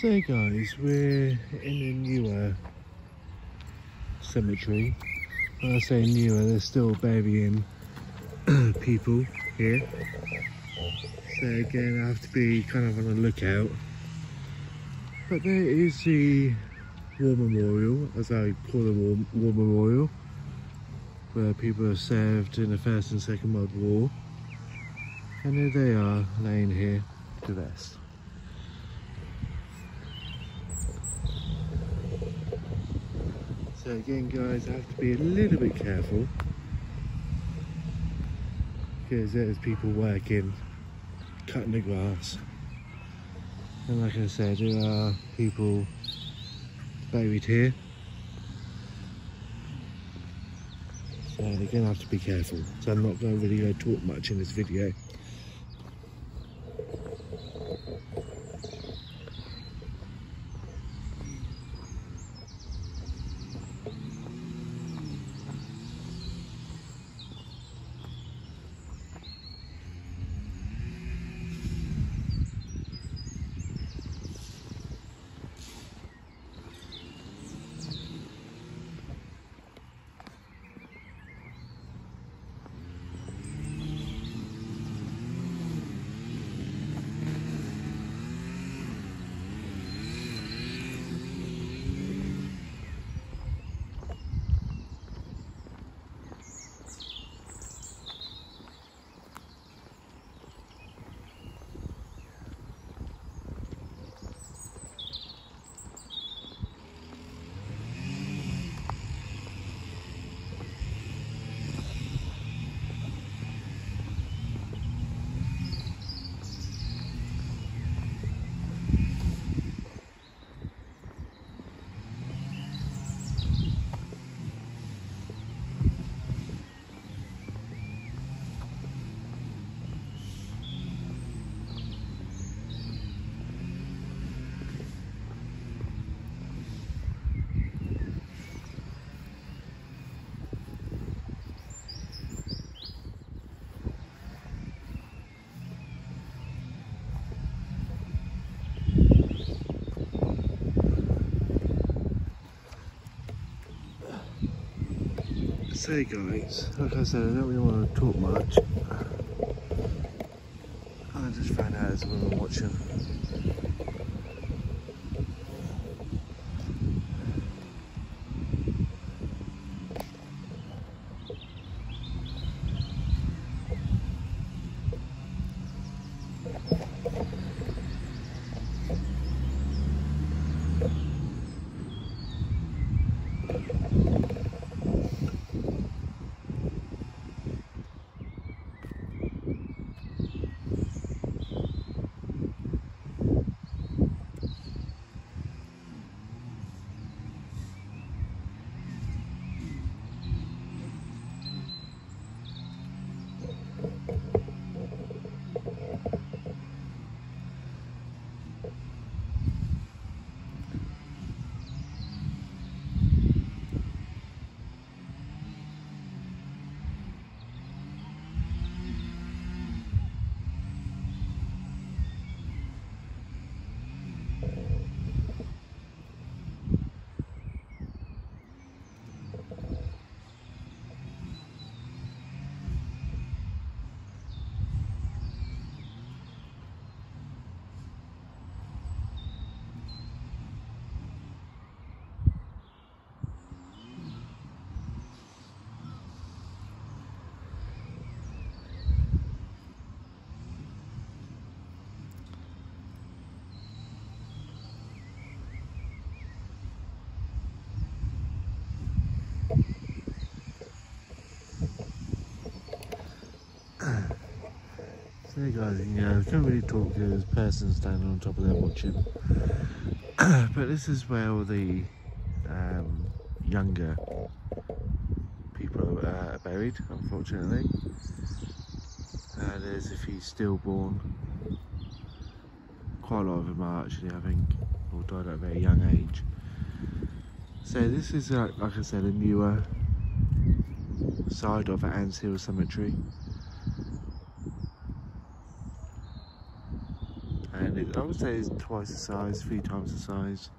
So guys, we're in a newer cemetery. When I say newer, there's still burying people here. So again, I have to be kind of on the lookout. But there is the War Memorial, as I call the War, War Memorial, where people have served in the First and Second World War. And there they are, laying here to rest. So again guys, I have to be a little bit careful because there's people working, cutting the grass. And like I said, there are people buried here. So again, I have to be careful. So I'm not going to really go talk much in this video. So guys, like I said, I don't really want to talk much. I just found out as well watching. So guys, you know, can't really talk there's a person standing on top of there watching. but this is where all the um, younger people are buried, unfortunately. Uh, there's a few stillborn. Quite a lot of them are actually, I think, all died at a very young age. So this is, like, like I said, a newer side of Ann's Hill Cemetery. And it, I would say it's twice the size, three times the size.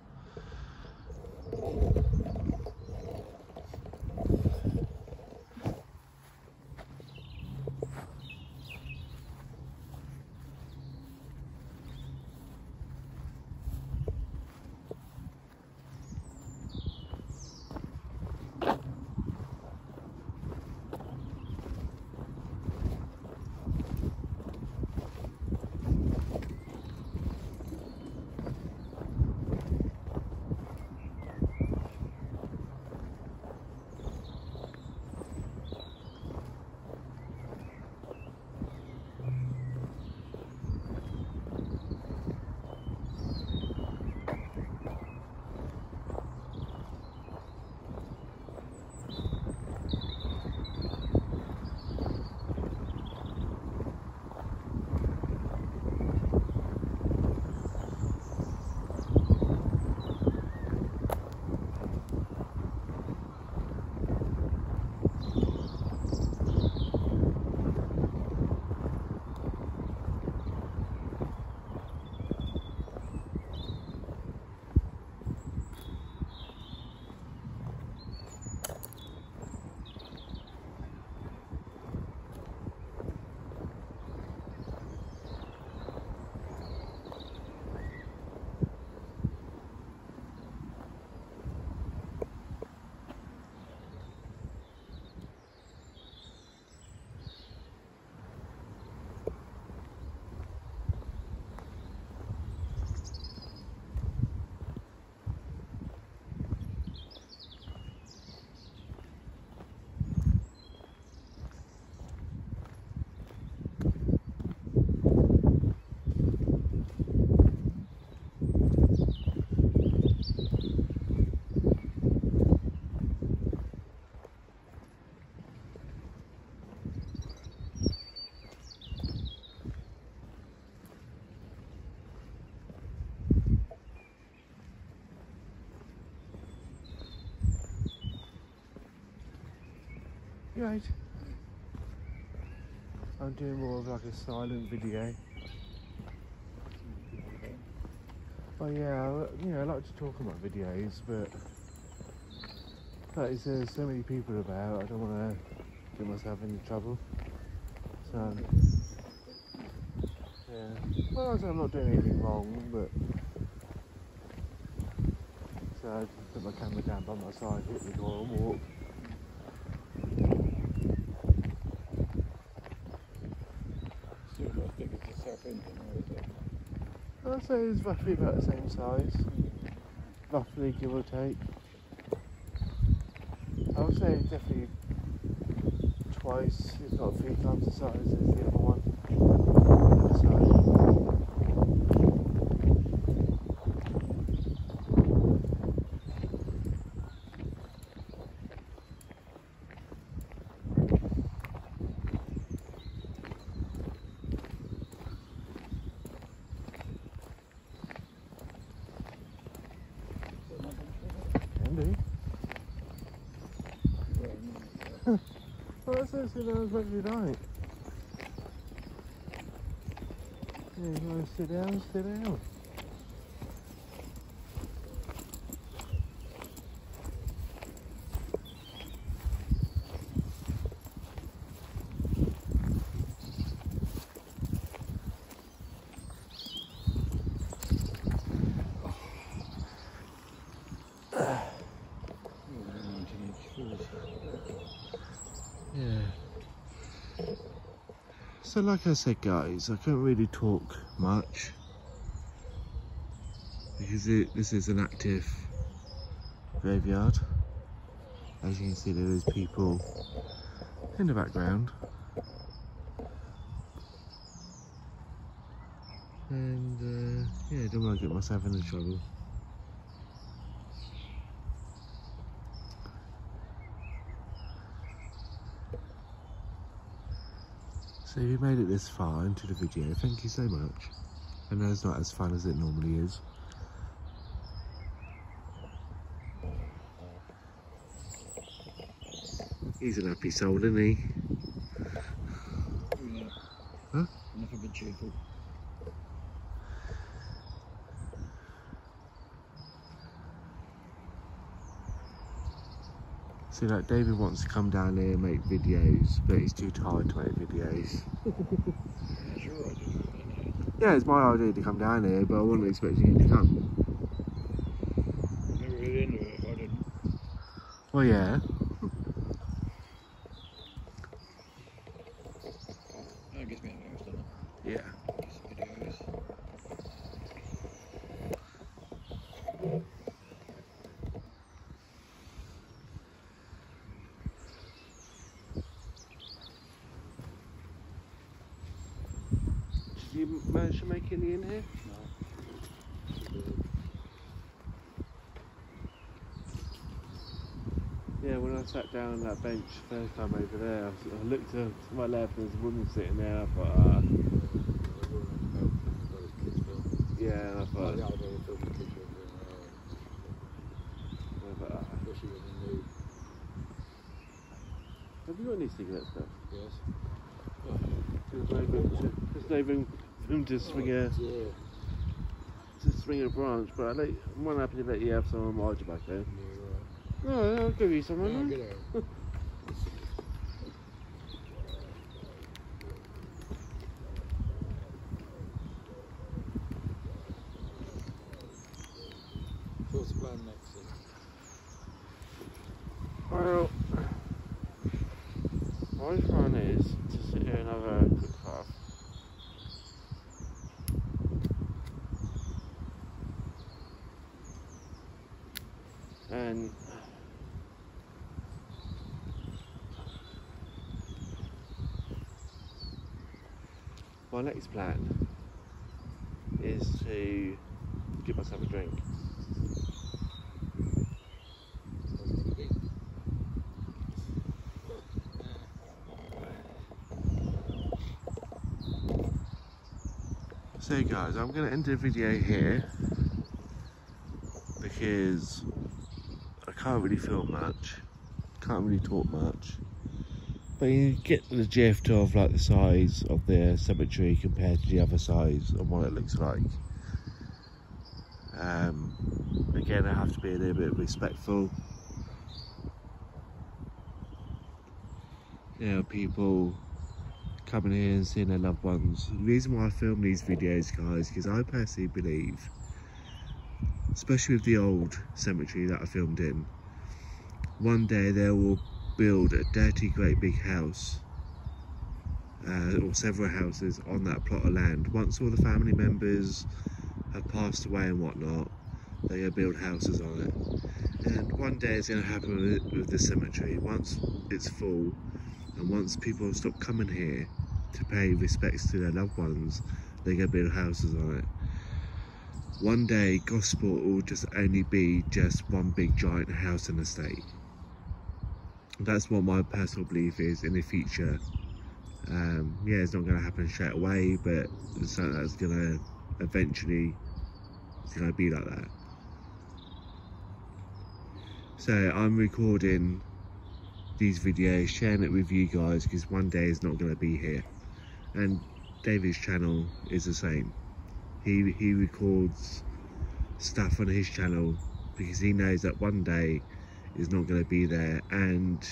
Right. I'm doing more of like a silent video. Oh yeah, I- you know, I like to talk on my videos, but like there's so many people about, I don't want to get myself into trouble. So, yeah. Well, I'm not doing anything wrong, but so I put my camera down by my side, hit the door and walk. Still got as big as the South Indian, or is it? It's roughly about the same size, roughly give or take. I would say definitely twice, if not three times the size as the other one. So, can do. Well, that's actually that was actually right. Yeah, you want to sit down, sit down. Yeah. So like I said guys, I can't really talk much because it, this is an active graveyard. As you can see there is people in the background. And uh, yeah, don't want to get myself into trouble. So if you made it this far into the video, thank you so much. I know it's not as fun as it normally is. He's an happy soul, isn't he? Yeah. Huh? Nothing but cheerful. See, like David wants to come down here and make videos, but he's too tired to make videos. That's your idea, isn't it? Yeah, it's my idea to come down here, but I wasn't expecting you to come. Never really into it if I didn't. Well, yeah. That gets me out of the house, doesn't it? Yeah. These videos. Did you manage to make any in here? Yeah, when I sat down on that bench first time over there, I, looked to, to my left, and there's a woman sitting there, I thought, uh, yeah, and I thought, I thought uh, have you got any cigarettes though? There's no room there's no room, room to swing oh, a, to swing a branch, but I let, I'm more than happy to let you have some of my tobacco. No, eh? I'll give you some, won't I? What's the plan next then? Well, my plan is to sit here and have a quick half. And my next plan is to give myself a drink. So guys, I'm going to end the video here because can't really film much, can't really talk much, but you get the gist of like the size of the cemetery compared to the other size and what it looks like. Um, again, I have to be a little bit respectful. You know, people coming here and seeing their loved ones. The reason why I film these videos, guys, because I personally believe, especially with the old cemetery that I filmed in, one day they will build a dirty, great big house, uh, or several houses on that plot of land. Once all the family members have passed away and whatnot, they're build houses on it. And one day it's going to happen with, with the cemetery. Once it's full, and once people stop coming here to pay respects to their loved ones, they're going to build houses on it. One day, Gosport will just only be just one big giant house and estate. That's what my personal belief is in the future. Um, yeah, it's not going to happen straight away, but it's something that's going to eventually it's going to be like that. So I'm recording these videos, sharing it with you guys because one day is not going to be here. And David's channel is the same. He he records stuff on his channel because he knows that one day is not going to be there. And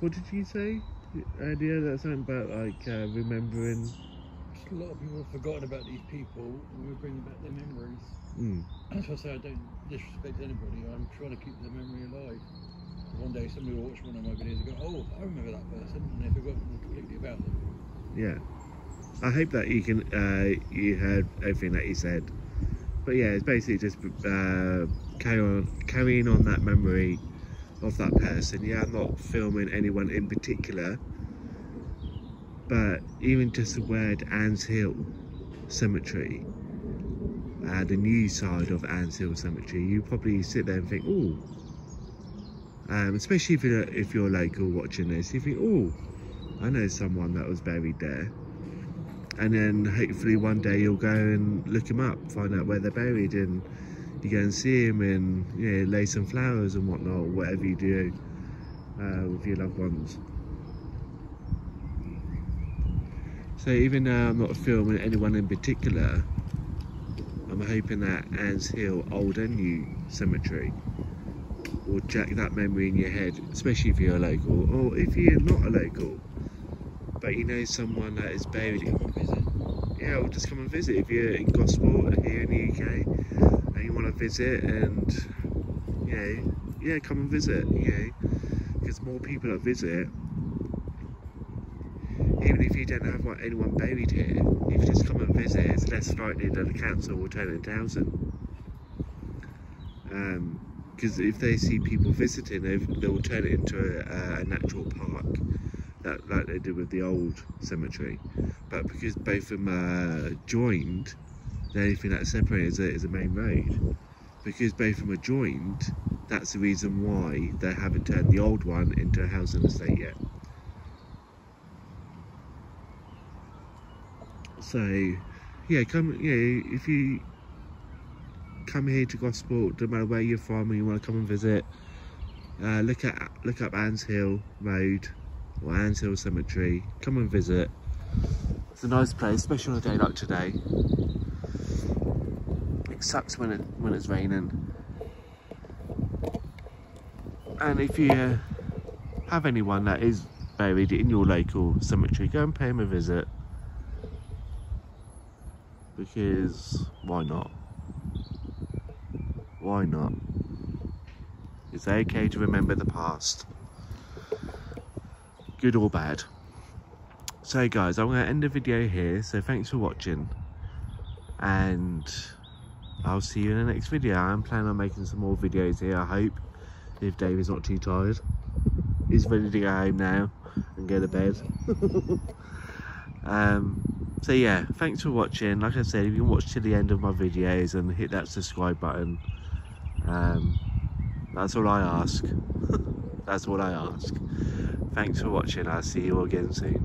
what did you say? Earlier, that's something about like uh, remembering. A lot of people have forgotten about these people and we're bringing back their memories. Mm, That's why I say I don't disrespect anybody. I'm trying to keep their memory alive. One day somebody will watch one of my videos and go, oh, I remember that person, and they've forgotten completely about them. yeah. I hope that you can uh, you heard everything that he said. But yeah, it's basically just uh, carry on carrying on that memory of that person. Yeah, I'm not filming anyone in particular, but even just the word Ann's Hill Cemetery, uh, the new side of Ann's Hill Cemetery, you probably sit there and think, oh, um, especially if you're if you're local watching this, you think, oh, I know someone that was buried there. And then hopefully one day you'll go and look them up, find out where they're buried, and you go and see them and you know, lay some flowers and whatnot, whatever you do uh, with your loved ones. So even though I'm not filming anyone in particular, I'm hoping that Ann's Hill Old and New Cemetery will jack that memory in your head, especially if you're a local, or if you're not a local, but you know someone that is buried. Yeah, or just come and visit if you're in Gosport here in the UK and you want to visit and you know, yeah, come and visit. You know, because more people that visit, even if you don't have like, anyone buried here, if you just come and visit, it's less likely that the council will turn it down. Um, Because if they see people visiting, they, they will turn it into a, a natural park, that, like they did with the old cemetery. But because both of them are joined, the only thing that's separated is a, is main road. Because both of them are joined, that's the reason why they haven't turned the old one into a housing estate yet. So, yeah, come, know, if you come here to Gosport, no matter where you're from and you want to come and visit, uh, look at look up Ann's Hill Road Ann's Hill Cemetery. Come and visit. It's a nice place, especially on a day like today. It sucks when it when it's raining. And if you have anyone that is buried in your local cemetery, go and pay them a visit because why not? Why not? It's okay to remember the past, good or bad. So guys, I'm going to end the video here, so thanks for watching, and I'll see you in the next video. I'm planning on making some more videos here, I hope, if Dave is not too tired. He's ready to go home now and go to bed. um, so yeah thanks for watching like i said if you can watch to the end of my videos and hit that subscribe button um, that's all i ask that's all i ask thanks for watching. I'll see you again soon